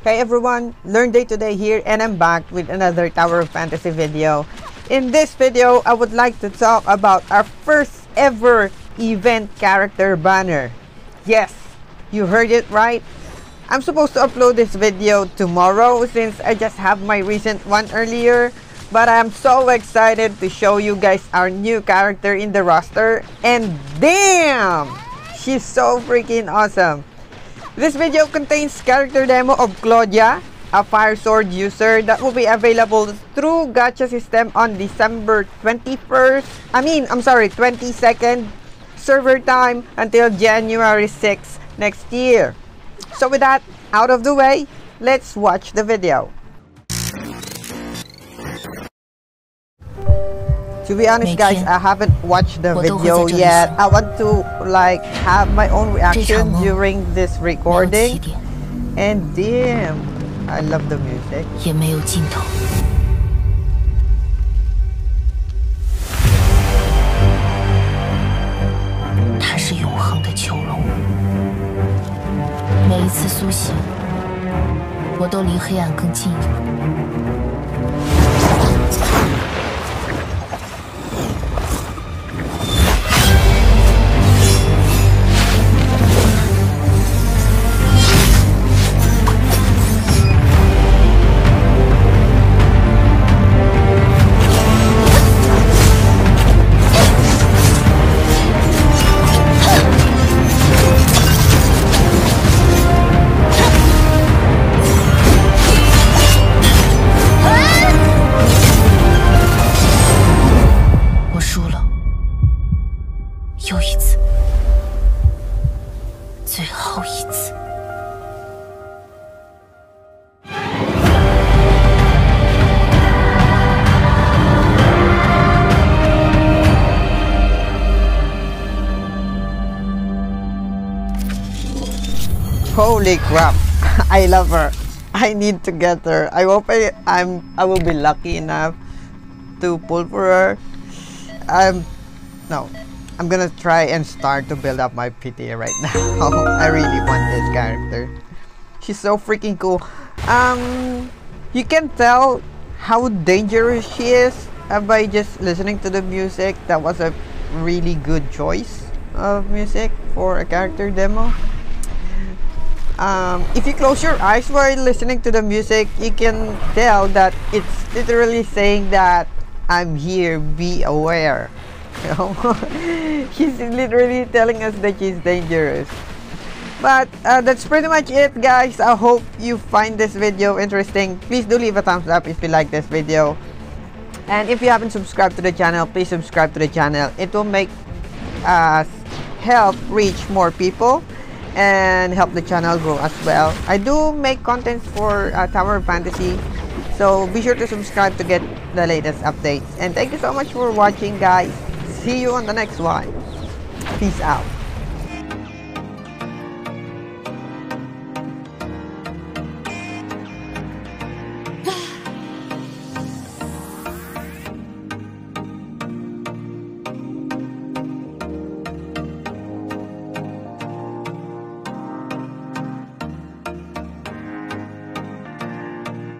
Hey everyone, LearnDay2day here and I'm back with another Tower of Fantasy video. In this video, I would like to talk about our first ever event character banner. Yes, you heard it right. I'm supposed to upload this video tomorrow since I just have my recent one earlier. But I'm so excited to show you guys our new character in the roster. And damn! She's so freaking awesome. This video contains character demo of Claudia, a fire sword user that will be available through gacha system on December 21st. I mean, I'm sorry, 22nd server time until January 6th next year. So with that out of the way, let's watch the video. To be honest guys, I haven't watched the video yet. I want to like have my own reaction during this recording. And damn, I love the music. 也没有尽头。它是永恒的囚笼。每一次苏醒，我都离黑暗更近一步。 Holy crap! I love her. I need to get her. I hope I, I'm I will be lucky enough to pull for her. I'm no. I'm gonna try and start to build up my PTA right now. I really want this character. She's so freaking cool. Um, you can tell how dangerous she is uh, by just listening to the music. That was a really good choice of music for a character demo um, if you close your eyes while listening to the music, you can tell that it's literally saying that I'm here, be aware. She's literally telling us that she's dangerous. But uh, that's pretty much it guys. I hope you find this video interesting. Please do leave a thumbs up if you like this video. And if you haven't subscribed to the channel, please subscribe to the channel. It will make us help reach more people and help the channel grow as well. I do make contents for uh, Tower Fantasy, so be sure to subscribe to get the latest updates. And thank you so much for watching guys. See you on the next one. Peace out.